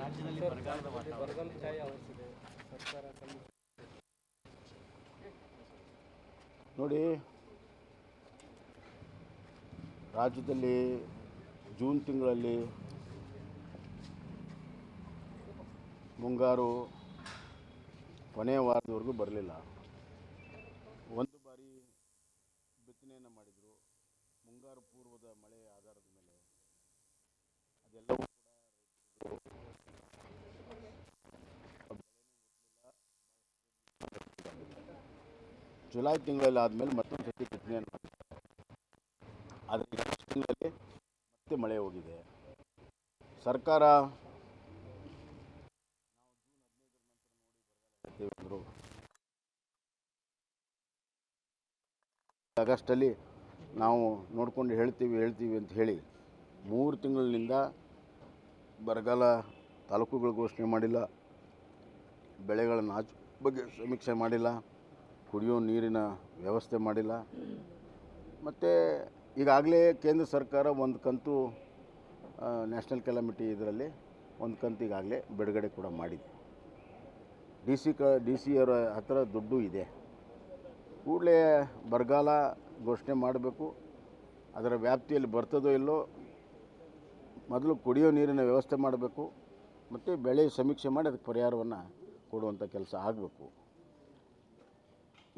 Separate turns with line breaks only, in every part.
ರಾಜ್ಯದಲ್ಲಿ
ಸರ್ಕಾರ
ನೋಡಿ, ರಾಜ್ಯದಲ್ಲಿ ಜೂನ್ ತಿಂಗಳಲ್ಲಿ ಮುಂಗಾರು ಕೊನೆಯ ವಾರದವರೆಗೂ ಬರಲಿಲ್ಲ. ಒಂದು ಬಾರಿ ಬಿತ್ತನೆಯನ್ನು ಮಾಡಿದರು. ಮುಂಗಾರು ಪೂರ್ವದ ಮಳೆಯ ಆಧಾರದ ಜುಲೈ ತಿಂಗಳಲ್ಲಿ ಆದಮೇಲೆ ಮತ್ತೊಂದು ಸತಿ ಬಿತ್ತನೆಯನ್ನು ಮಾಡಿದ್ದಾರೆ ಆದರೆ ತಿಂಗಳಲ್ಲಿ ಮತ್ತೆ ಮಳೆ ಹೋಗಿದೆ. ಸರ್ಕಾರ ಆಗಸ್ಟಲ್ಲಿ ನಾವು ನೋಡ್ಕೊಂಡು ಹೇಳ್ತೀವಿ ಹೇಳ್ತೀವಿ ಅಂತ ಹೇಳಿ ಮೂರು ತಿಂಗಳಿನಿಂದ ಬರಗಾಲ ತಾಲೂಕುಗಳು ಘೋಷಣೆ ಮಾಡಿಲ್ಲ. ಬೆಳೆಗಳ ನಾಚು ಬಗ್ಗೆ ಸಮೀಕ್ಷೆ ಮಾಡಿಲ್ಲ. ಕುಡಿಯೋ ನೀರಿನ ವ್ಯವಸ್ಥೆ ಮಾಡಿಲ್ಲ. ಮತ್ತು ಈಗಾಗಲೇ ಕೇಂದ್ರ ಸರ್ಕಾರ ಒಂದು ಕಂತು ನ್ಯಾಷನಲ್ ಕೆಲಾಮಿಟಿ ಇದರಲ್ಲಿ ಒಂದು ಕಂತು ಈಗಾಗಲೇ ಬಿಡುಗಡೆ ಕೂಡ ಮಾಡಿದೆ. ಡಿ ಸಿ ಕ, ಡಿ ಸಿ ಅವರ ಹತ್ರ ದುಡ್ಡು ಇದೆ. ಕೂಡಲೇ ಬರಗಾಲ ಘೋಷಣೆ ಮಾಡಬೇಕು. ಅದರ ವ್ಯಾಪ್ತಿಯಲ್ಲಿ ಬರ್ತದೋ ಇಲ್ಲೋ ಮೊದಲು ಕುಡಿಯೋ ನೀರಿನ ವ್ಯವಸ್ಥೆ ಮಾಡಬೇಕು, ಮತ್ತು ಬೆಳೆ ಸಮೀಕ್ಷೆ ಮಾಡಿ ಅದಕ್ಕೆ ಪರಿಹಾರವನ್ನು ಕೊಡುವಂಥ ಕೆಲಸ ಆಗಬೇಕು.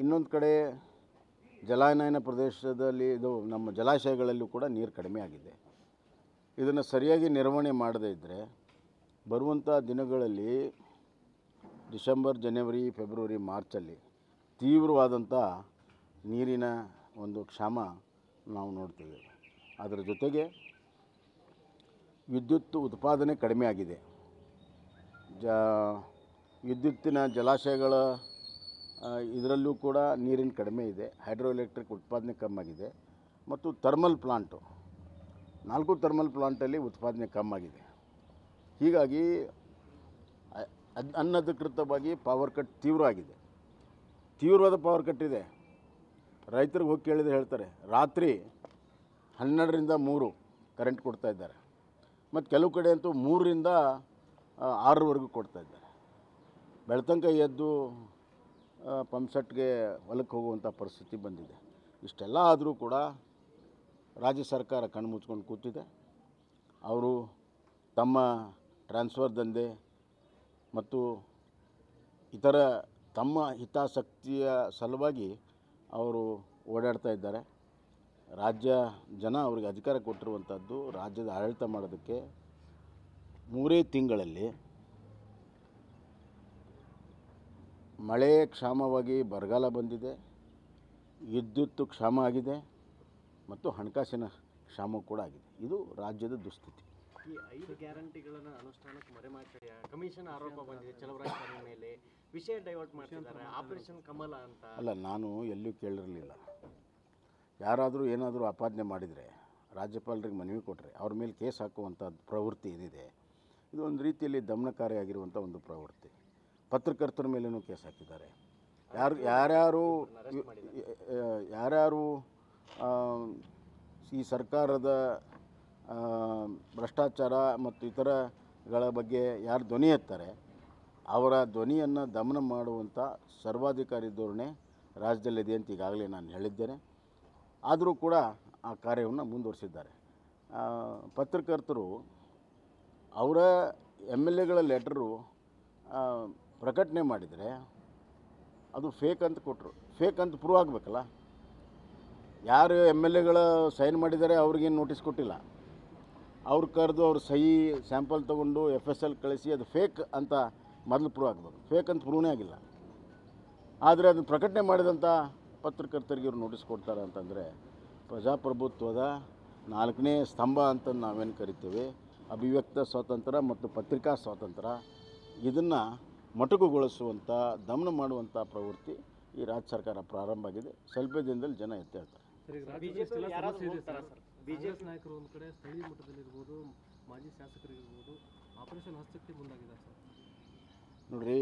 ಇನ್ನೊಂದು ಕಡೆ ಜಲಾನಯನ ಪ್ರದೇಶದಲ್ಲಿ ಇದು ನಮ್ಮ ಜಲಾಶಯಗಳಲ್ಲೂ ಕೂಡ ನೀರು ಕಡಿಮೆ ಆಗಿದೆ. ಇದನ್ನು ಸರಿಯಾಗಿ ನಿರ್ವಹಣೆ ಮಾಡದೇ ಇದ್ದರೆ ಬರುವಂಥ ದಿನಗಳಲ್ಲಿ ಡಿಸೆಂಬರ್, ಜನವರಿ, ಫೆಬ್ರವರಿ, ಮಾರ್ಚಲ್ಲಿ ತೀವ್ರವಾದಂಥ ನೀರಿನ ಒಂದು ಕ್ಷಾಮ ನಾವು ನೋಡ್ತೀವಿ. ಅದರ ಜೊತೆಗೆ ವಿದ್ಯುತ್ ಉತ್ಪಾದನೆ ಕಡಿಮೆ ಆಗಿದೆ. ಜ, ವಿದ್ಯುತ್ತಿನ ಜಲಾಶಯಗಳ ಇದರಲ್ಲೂ ಕೂಡ ನೀರಿನ ಕಡಿಮೆ ಇದೆ. ಹೈಡ್ರೋ ಎಲೆಕ್ಟ್ರಿಕ್ ಉತ್ಪಾದನೆ ಕಮ್ಮಾಗಿದೆ ಮತ್ತು ಥರ್ಮಲ್ ಪ್ಲಾಂಟು, ನಾಲ್ಕು ಥರ್ಮಲ್ ಪ್ಲಾಂಟಲ್ಲಿ ಉತ್ಪಾದನೆ ಕಮ್ಮಾಗಿದೆ ಹೀಗಾಗಿ ಅನಧಿಕೃತವಾಗಿ ಪವರ್ ಕಟ್ ತೀವ್ರ ಆಗಿದೆ. ತೀವ್ರವಾದ ಪವರ್ ಕಟ್ ಇದೆ. ರೈತರಿಗೆ ಹೋಗಿ ಕೇಳಿದ್ರೆ ಹೇಳ್ತಾರೆ, ರಾತ್ರಿ ಹನ್ನೆರಡರಿಂದ ಮೂರು ಕರೆಂಟ್ ಕೊಡ್ತಾ ಇದ್ದಾರೆ. ಮತ್ತು ಕೆಲವು ಕಡೆ ಅಂತೂ ಮೂರರಿಂದ ಆರರವರೆಗೂ ಕೊಡ್ತಾ ಇದ್ದಾರೆ. ಬೆಳ್ತಂಕ ಎದ್ದು ಪಂಪ್ಸೆಟ್ಗೆ ಹೊಲಕ್ಕೆ ಹೋಗುವಂಥ ಪರಿಸ್ಥಿತಿ ಬಂದಿದೆ. ಇಷ್ಟೆಲ್ಲ ಆದರೂ ಕೂಡ ರಾಜ್ಯ ಸರ್ಕಾರ ಕಣ್ಣು ಮುಚ್ಕೊಂಡು ಕೂತಿದೆ. ಅವರು ತಮ್ಮ ಟ್ರಾನ್ಸ್ಫರ್ ದಂಧೆ ಮತ್ತು ಇತರ ತಮ್ಮ ಹಿತಾಸಕ್ತಿಯ ಸಲುವಾಗಿ ಅವರು ಓಡಾಡ್ತಾ ಇದ್ದಾರೆ. ರಾಜ್ಯ ಜನ ಅವರಿಗೆ ಅಧಿಕಾರ ಕೊಟ್ಟಿರುವಂಥದ್ದು ರಾಜ್ಯದ ಆಡಳಿತ ಮಾಡೋದಕ್ಕೆ ಮೂರೇ ತಿಂಗಳಲ್ಲಿ ಮಳೆ ಕ್ಷಾಮವಾಗಿ ಬರಗಾಲ ಬಂದಿದೆ ವಿದ್ಯುತ್ ಕ್ಷಾಮ ಆಗಿದೆ ಮತ್ತು ಹಣಕಾಸಿನ ಕ್ಷಾಮ ಕೂಡ ಆಗಿದೆ. ಇದು ರಾಜ್ಯದ ದುಸ್ಥಿತಿ.
ಈ ಐದು ಗ್ಯಾರಂಟಿಗಳನ್ನು ಅನುಷ್ಠಾನಕ್ಕೆ ಮರೆಮಾಚಿ ಕಮಿಷನ್ ಆರೋಪ ಬಂದಿದೆ ಚಲವರಾಜ್ ಸ್ವಾಮಿ ಮೇಲೆ ವಿಷಯ ಡೈವರ್ಟ್ ಮಾಡ್ತಿದ್ದಾರೆ ಆಪರೇಷನ್ ಕಮಲ ಅಂತ.
ಅಲ್ಲ ನಾನು ಎಲ್ಲೂ ಕೇಳಿರಲಿಲ್ಲ. ಯಾರಾದರೂ ಏನಾದರೂ ಆಪಾದನೆ ಮಾಡಿದರೆ ರಾಜ್ಯಪಾಲರಿಗೆ ಮನವಿ ಕೊಟ್ಟರೆ ಅವ್ರ ಮೇಲೆ ಕೇಸ್ ಹಾಕುವಂಥ ಪ್ರವೃತ್ತಿ ಏನಿದೆ, ಇದು ಒಂದು ರೀತಿಯಲ್ಲಿ ದಮನಕಾರಿಯಾಗಿರುವಂಥ ಒಂದು ಪ್ರವೃತ್ತಿ. ಪತ್ರಕರ್ತರ ಮೇಲೂ ಕೇಸ್ ಹಾಕಿದ್ದಾರೆ. ಯಾರು, ಯಾರ್ಯಾರು ಯಾರ್ಯಾರು ಈ ಸರ್ಕಾರದ ಭ್ರಷ್ಟಾಚಾರ ಮತ್ತು ಇತರಗಳ ಬಗ್ಗೆ ಯಾರು ಧ್ವನಿ ಎತ್ತಾರೆ, ಅವರ ಧ್ವನಿಯನ್ನು ದಮನ ಮಾಡುವಂಥ ಸರ್ವಾಧಿಕಾರಿ ಧೋರಣೆ ರಾಜ್ಯದಲ್ಲಿದೆ ಅಂತ ಈಗಾಗಲೇ ನಾನು ಹೇಳಿದ್ದೇನೆ. ಆದರೂ ಕೂಡ ಆ ಕಾರ್ಯವನ್ನು ಮುಂದುವರಿಸಿದ್ದಾರೆ. ಪತ್ರಕರ್ತರು ಅವರ ಎಂ ಎಲ್ ಎಗಳ ಲೆಟ್ರು ಪ್ರಕಟಣೆ ಮಾಡಿದರೆ ಅದು ಫೇಕ್ ಅಂತ ಕೊಟ್ಟರು. ಫೇಕ್ ಅಂತ ಪ್ರೂವ್ ಆಗಬೇಕಲ್ಲ? ಯಾರು ಎಂ ಎಲ್ ಎಗಳ ಸೈನ್ ಮಾಡಿದ್ದಾರೆ ಅವ್ರಿಗೇನು ನೋಟಿಸ್ ಕೊಟ್ಟಿಲ್ಲ. ಅವ್ರು ಕರೆದು ಅವ್ರ ಸಹಿ ಸ್ಯಾಂಪಲ್ ತೊಗೊಂಡು ಎಫ್ ಎಸ್ ಎಲ್ ಕಳಿಸಿ ಅದು ಫೇಕ್ ಅಂತ ಮೊದಲು ಪ್ರೂವ್ ಆಗಬೇಕು ಫೇಕ್ ಅಂತ ಪ್ರೂವ್ನೇ ಆಗಿಲ್ಲ. ಆದರೆ ಅದನ್ನು ಪ್ರಕಟಣೆ ಮಾಡಿದಂಥ ಪತ್ರಕರ್ತರಿಗೆ ಇವ್ರು ನೋಟಿಸ್ ಕೊಡ್ತಾರೆ ಅಂತಂದರೆ ಪ್ರಜಾಪ್ರಭುತ್ವದ ನಾಲ್ಕನೇ ಸ್ತಂಭ ಅಂತ ನಾವೇನು ಕರಿತೀವಿ? ಅಭಿವ್ಯಕ್ತ ಸ್ವಾತಂತ್ರ್ಯ ಮತ್ತು ಪತ್ರಿಕಾ ಸ್ವಾತಂತ್ರ್ಯ. ಇದನ್ನು ಮೊಟಕುಗೊಳಿಸುವಂಥ ದಮನ ಮಾಡುವಂಥ ಪ್ರವೃತ್ತಿ ಈ ರಾಜ್ಯ ಸರ್ಕಾರ ಪ್ರಾರಂಭ ಆಗಿದೆ. ಸ್ವಲ್ಪ ದಿನದಲ್ಲಿ ಜನ
ಬಿಜೆಪಿ
ನಾಯಕರು ಒಂದು ಕಡೆ ಸ್ಥಳೀಯ ಮಟ್ಟದಲ್ಲಿರ್ಬೋದು ಮಾಜಿ ಆಪರೇಷನ್ ಹಸ್ತಕ್ಕೆ ಮುಂದಾಗಿದ್ದಾರೆ ಸರ್.
ನೋಡ್ರಿ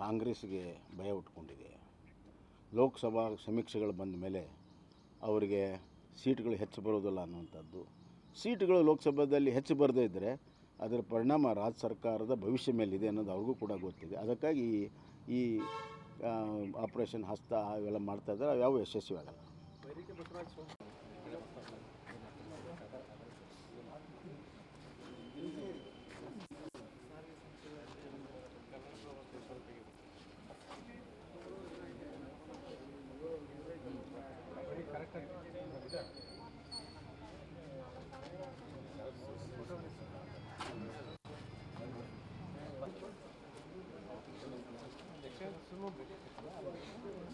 ಕಾಂಗ್ರೆಸ್ಗೆ ಭಯ ಉಟ್ಕೊಂಡಿದೆ ಲೋಕಸಭಾ ಸಮೀಕ್ಷೆಗಳು ಬಂದ ಮೇಲೆ ಅವರಿಗೆ ಸೀಟ್ಗಳು ಹೆಚ್ಚು ಬರೋದಿಲ್ಲ ಅನ್ನುವಂಥದ್ದು. ಸೀಟ್ಗಳು ಲೋಕಸಭಾದಲ್ಲಿ ಹೆಚ್ಚು ಬರದೇ ಇದ್ದರೆ ಅದರ ಪರಿಣಾಮ ರಾಜ್ಯ ಸರ್ಕಾರದ ಭವಿಷ್ಯ ಮೇಲಿದೆ ಅನ್ನೋದು ಅವ್ರಿಗೂ ಕೂಡ ಗೊತ್ತಿದೆ. ಅದಕ್ಕಾಗಿ ಈ- ಆಪ್ರೇಷನ್ ಹಸ್ತ ಅವೆಲ್ಲ ಮಾಡ್ತಾ ಇದ್ದಾರೆ. ಅವು ಯಾವ ಯಶಸ್ವಿ ಆಗಲ್ಲ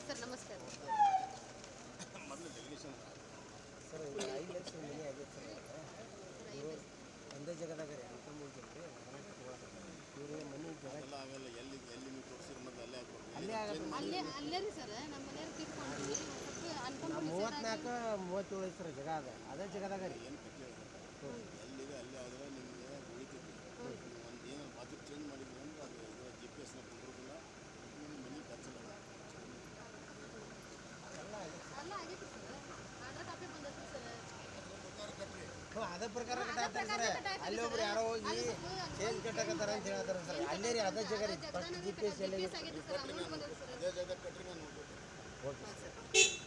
ಸರ್ ನಮಸ್ಕಾರ
ಸರ್ ಈಗ ಐದು ಲಕ್ಷ ಮನೆ ಆಗೈತೆ ಸರ್ ಇವರು ಒಂದೇ ಜಾಗದಾಗ ರೀ ಅಂತ ಮೂರು ಜನ ರೀ ಇವ್ರಿಗೆ ಮನೆ ಜಾಗ ಅಲ್ಲೇ ಆಗತ್ತೆ
ಅಲ್ಲೇ ಅಲ್ಲೇ ಸರ್ ನಮ್ಮ ಮನೆಯವ್ರು ತಿಳ್ಕೊಂಡ್ವಿ ಸ್ವಲ್ಪ ಅನ್ಕೊಂಡ್
ನಾವು ಮೂವತ್ತ್ನಾಲ್ಕು ಮೂವತ್ತೇಳು ಸರ್ ಜಾಗ ಅದ. ಅದೇ ಜಾಗದಾಗ ರೀ. ಅದೇ ಪ್ರಕಾರ ಕಟ್ಟಾಕ್ತಾರೆ ಸರ್. ಅಲ್ಲಿ ಒಬ್ರು ಯಾರೋ ಹೋಗಿ ಚೇಂಜ್ ಕಟ್ಟಕತ್ತಾರ ಅಂತ ಹೇಳ್ತಾರೆ ಸರ್. ಅಲ್ಲೇ ರೀ ಅದೇ ಜಾಗ ರೀ. ಫಸ್ಟ್ ಜಿ ಪಿ ಎಸ್ ಎಲ್ಲ ಓಕೆ ಸರ್.